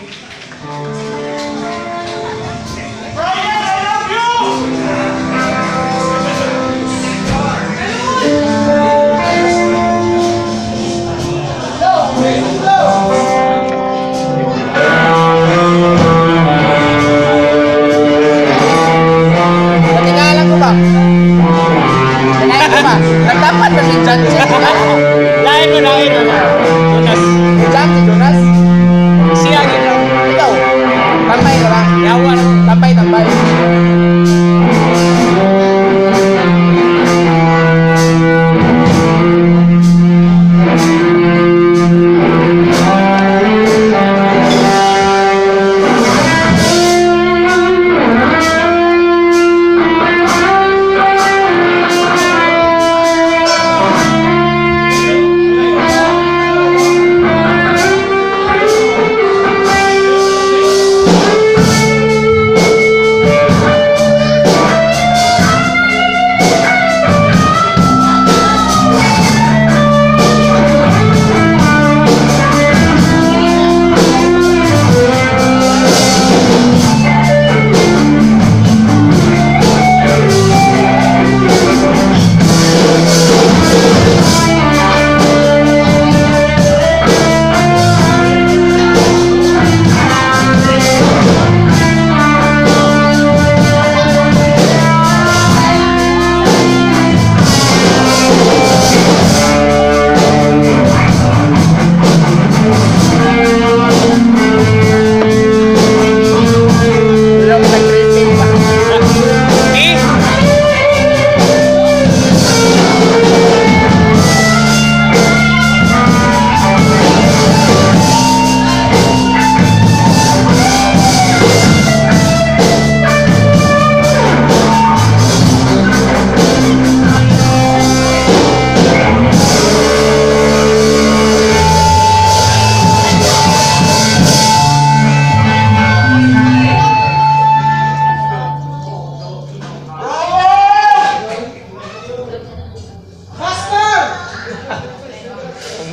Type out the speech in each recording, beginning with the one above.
Natingala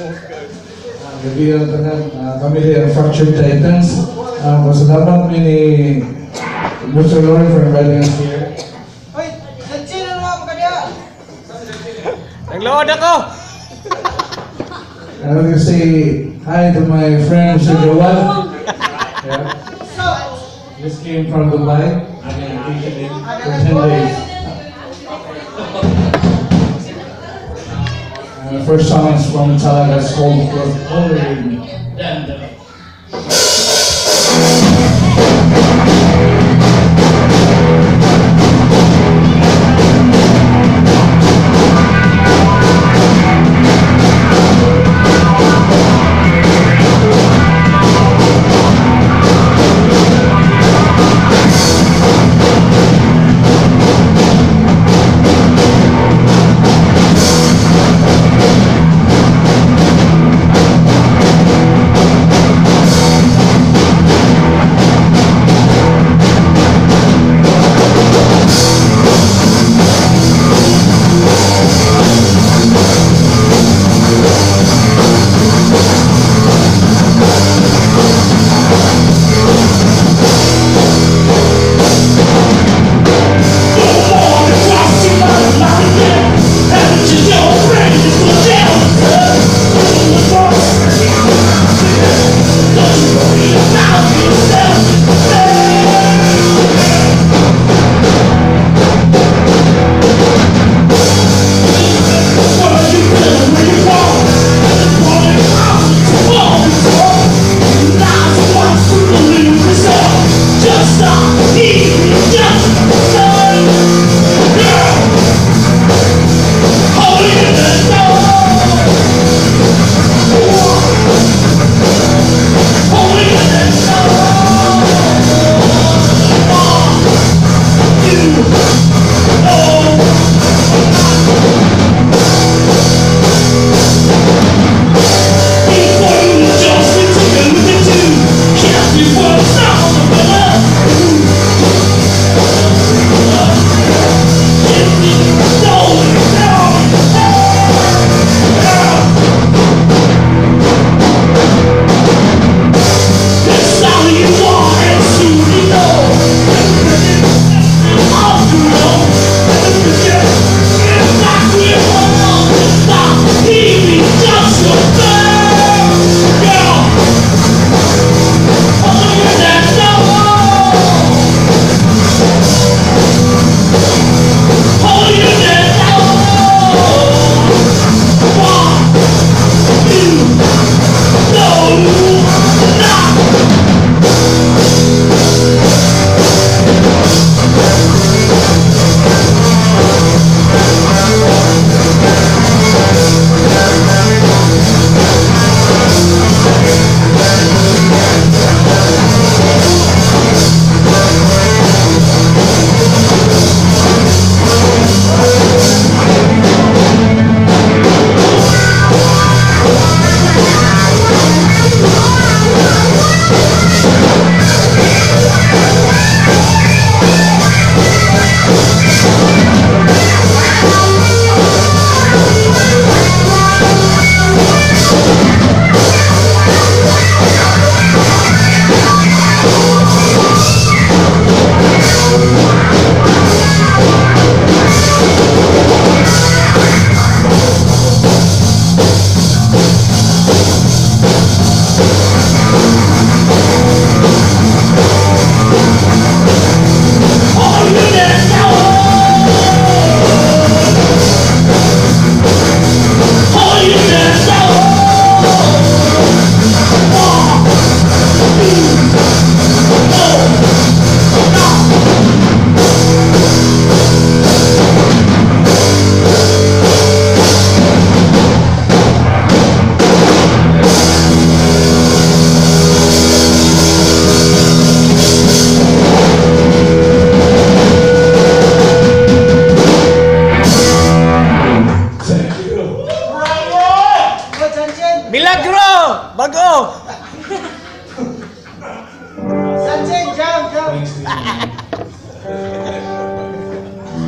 Gabi ang tanan, uh, kami din ang Fractured Titans. Uh, pasalamat mi ni Mr. Lauren for inviting us here. Nagload ako. And I want to say hi to my friend Mr. Joel. Yeah. Just came from Dubai. I'm on vacation for 10 days. Uh, the first song is from Talaga, called Only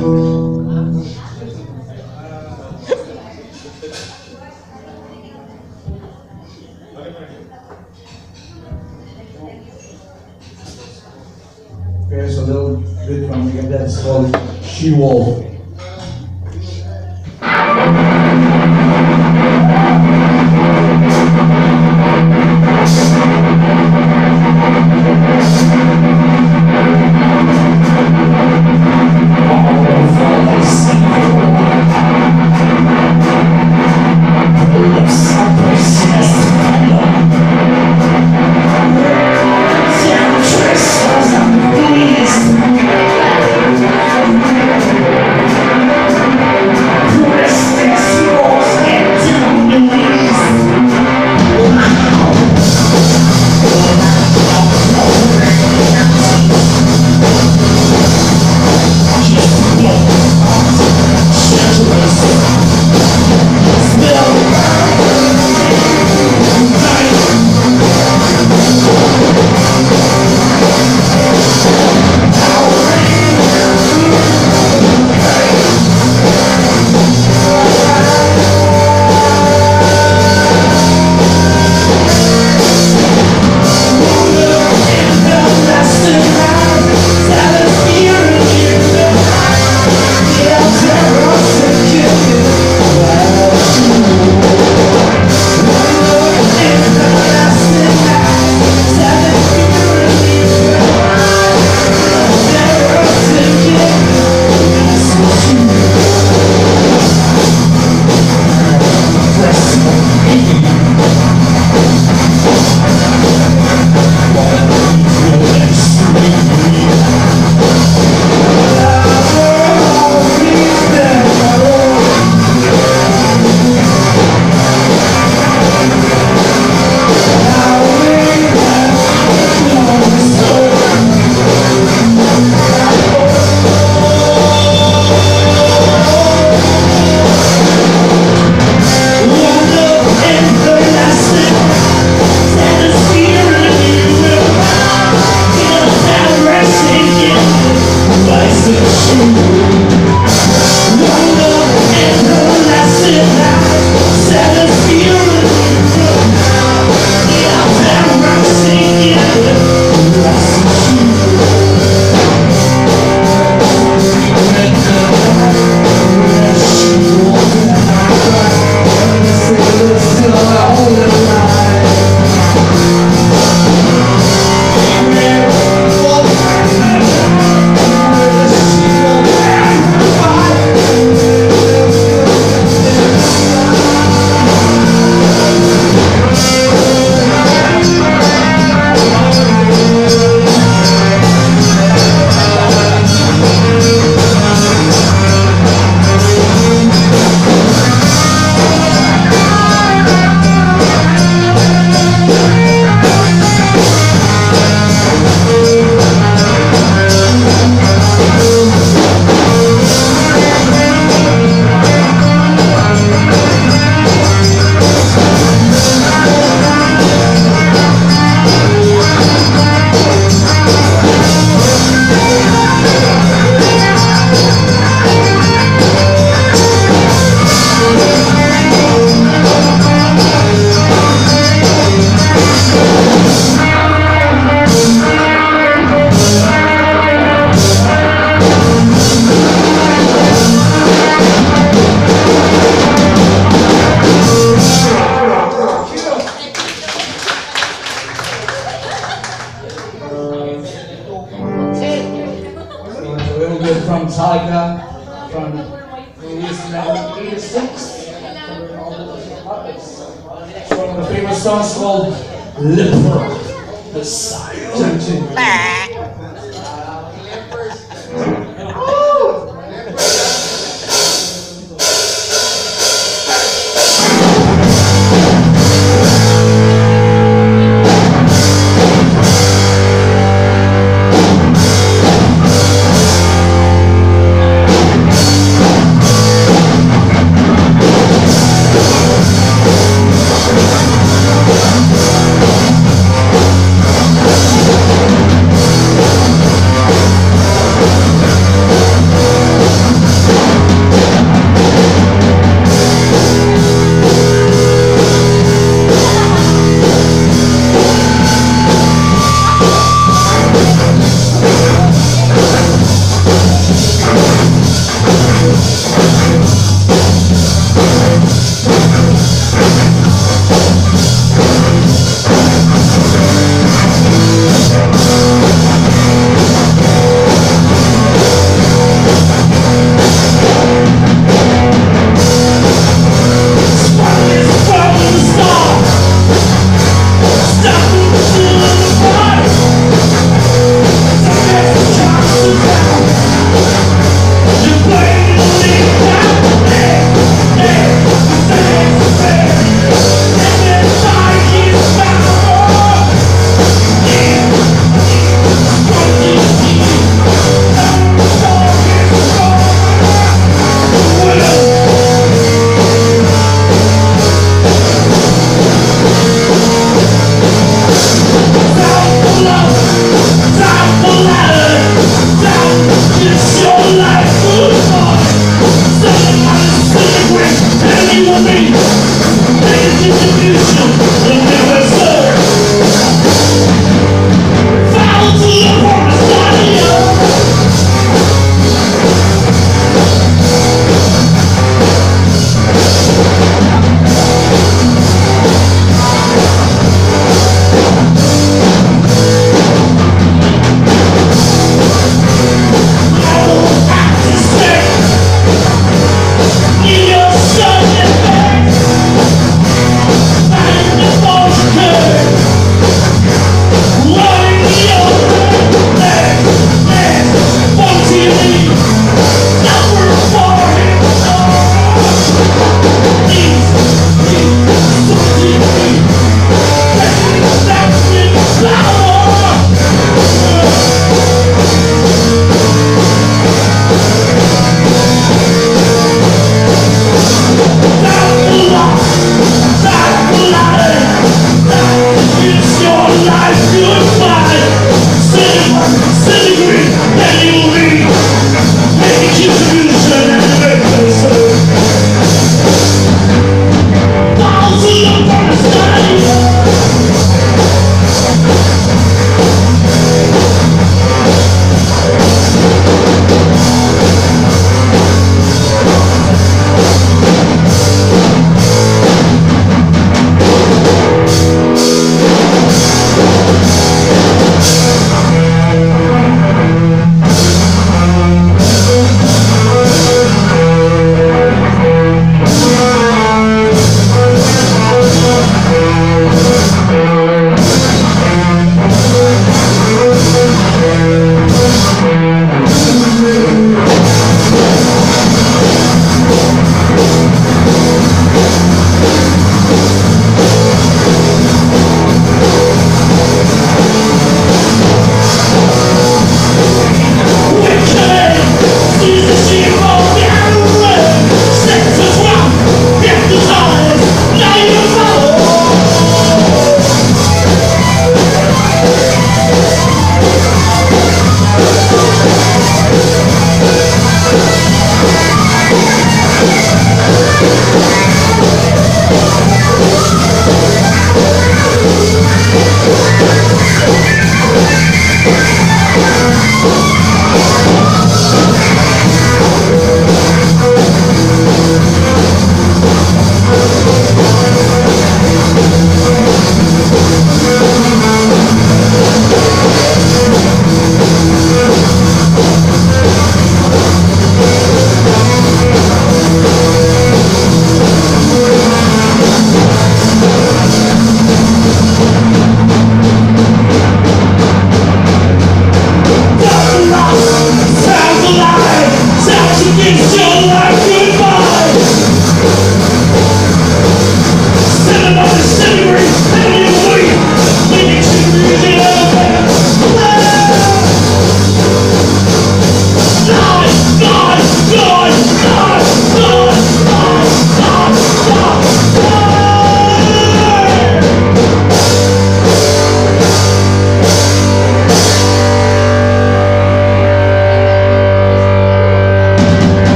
There's a little bit from me, and that's called She Wolf.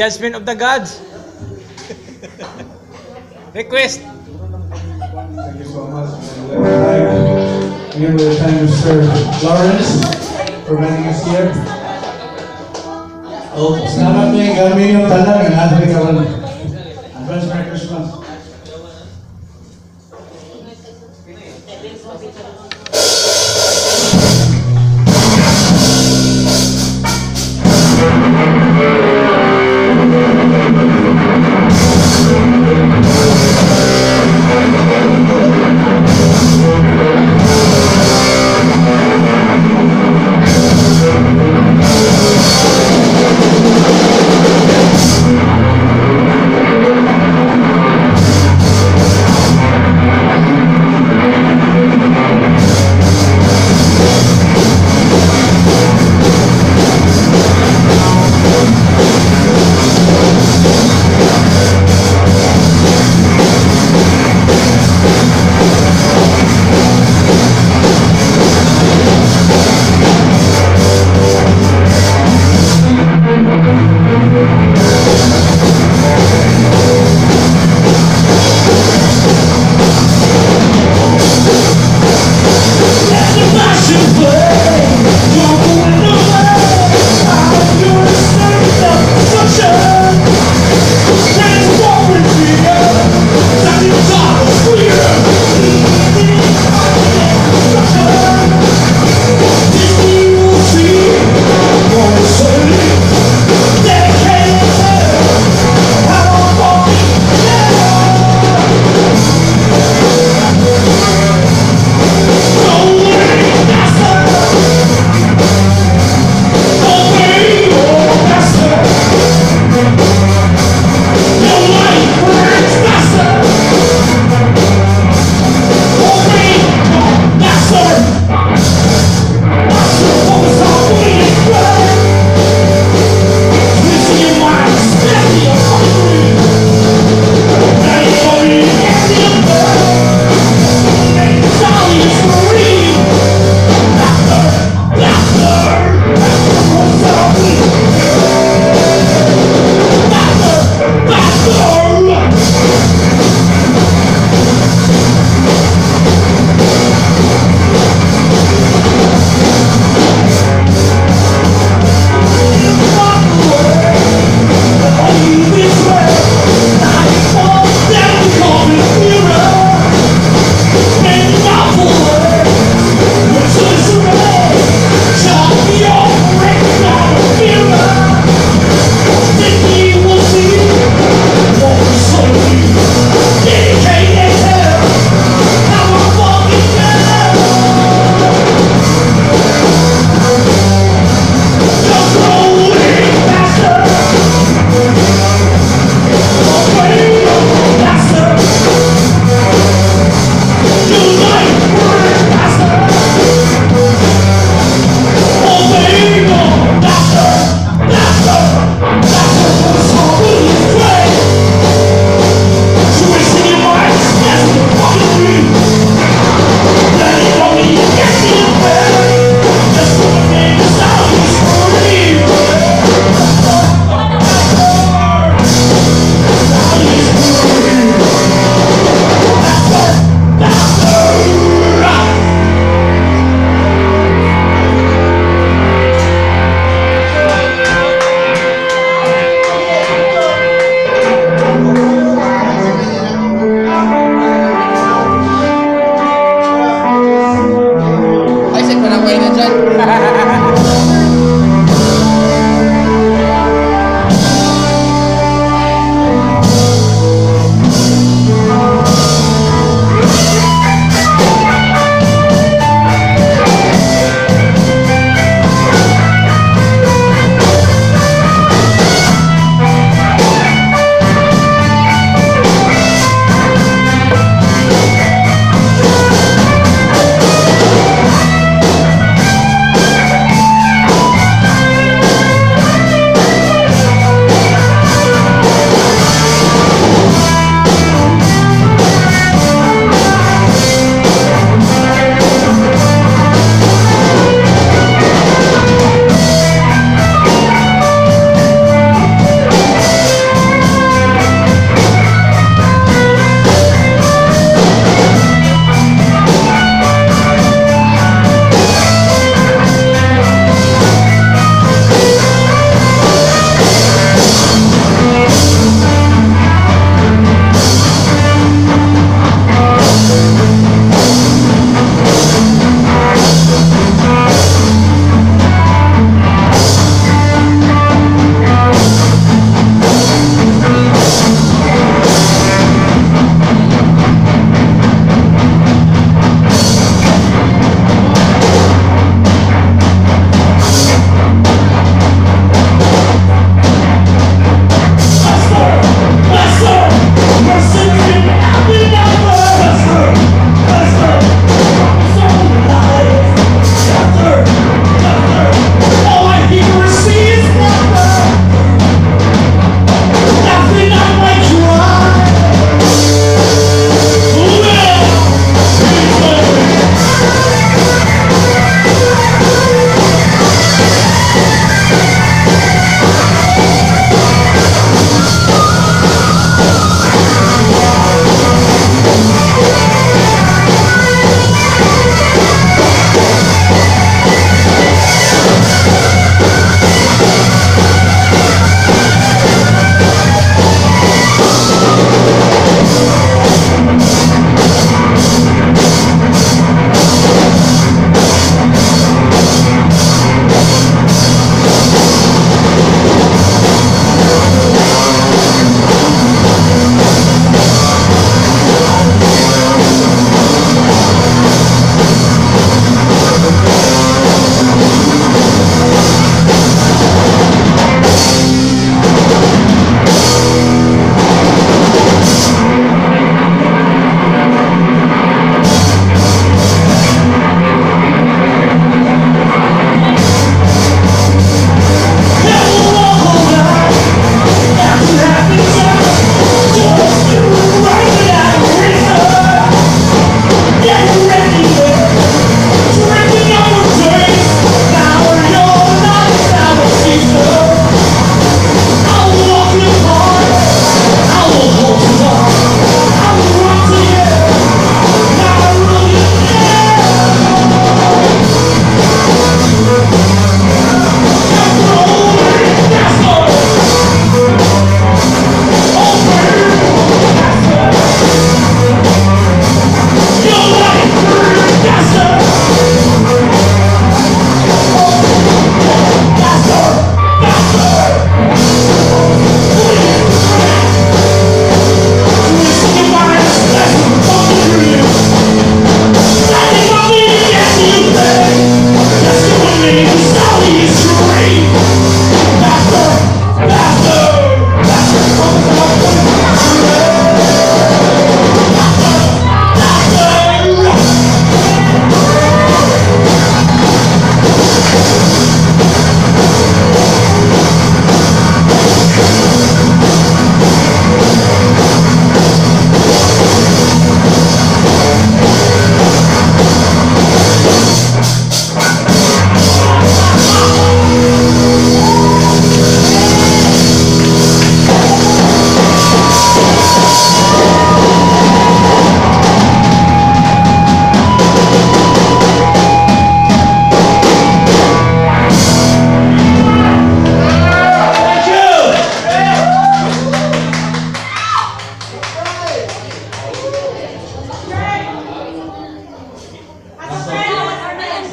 Judgment of the gods. Request. Thank you so much. Give the time to Sir Lawrence for running us here. Oh, salamat may kami yung tanan ng ating.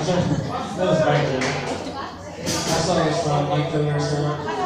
That was back then. That song is from Mike Miller Summer.